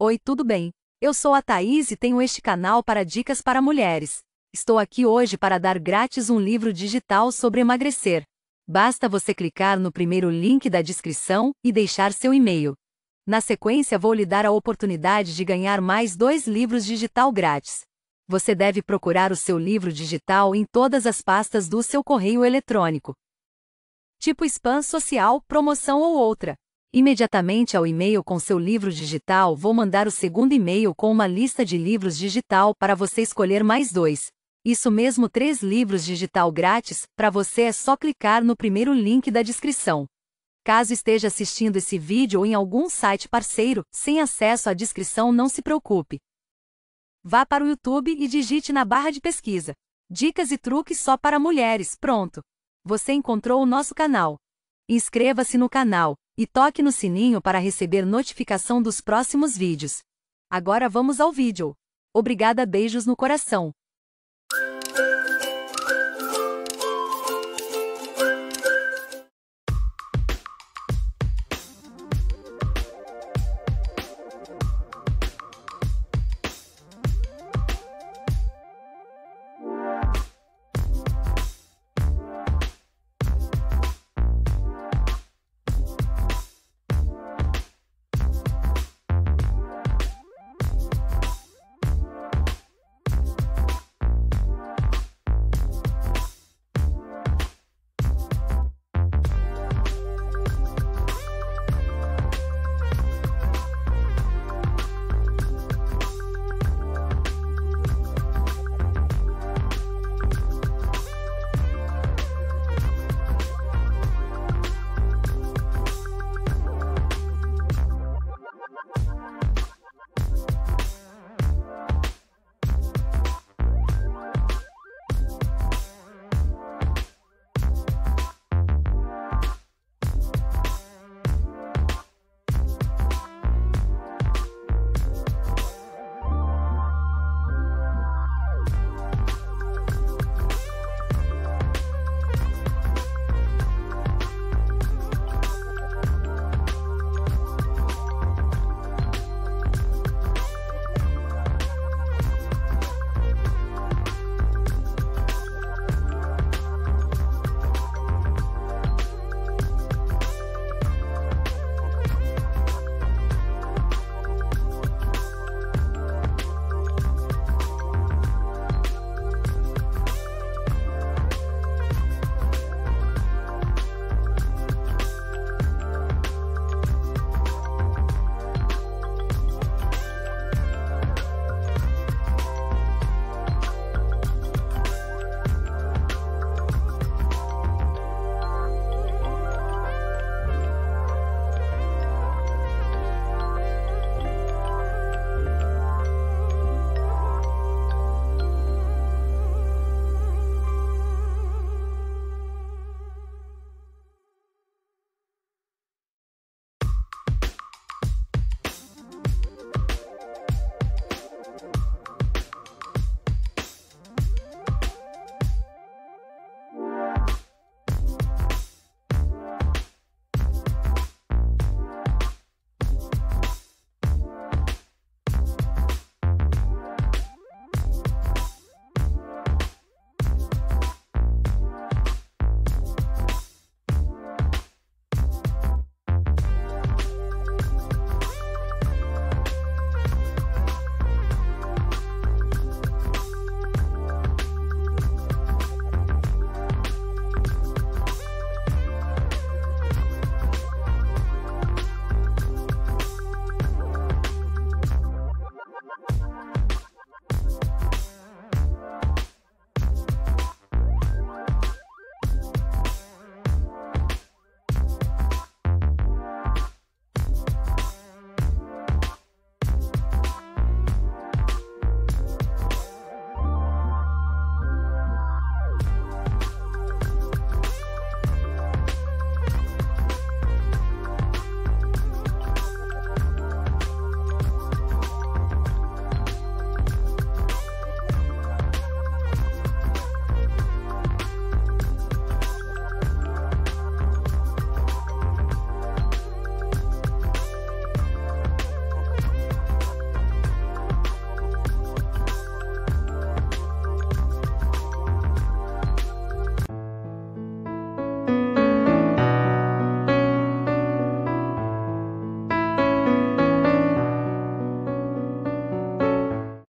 Oi, tudo bem? Eu sou a Thaís e tenho este canal para dicas para mulheres. Estou aqui hoje para dar grátis um livro digital sobre emagrecer. Basta você clicar no primeiro link da descrição e deixar seu e-mail. Na sequência, vou lhe dar a oportunidade de ganhar mais dois livros digital grátis. Você deve procurar o seu livro digital em todas as pastas do seu correio eletrônico. Tipo spam social, promoção ou outra. Imediatamente ao e-mail com seu livro digital, vou mandar o segundo e-mail com uma lista de livros digital para você escolher mais dois. Isso mesmo, três livros digital grátis, para você é só clicar no primeiro link da descrição. Caso esteja assistindo esse vídeo em algum site parceiro, sem acesso à descrição, não se preocupe. Vá para o YouTube e digite na barra de pesquisa. Dicas e truques só para mulheres, pronto. Você encontrou o nosso canal. Inscreva-se no canal e toque no sininho para receber notificação dos próximos vídeos. Agora vamos ao vídeo. Obrigada beijos no coração.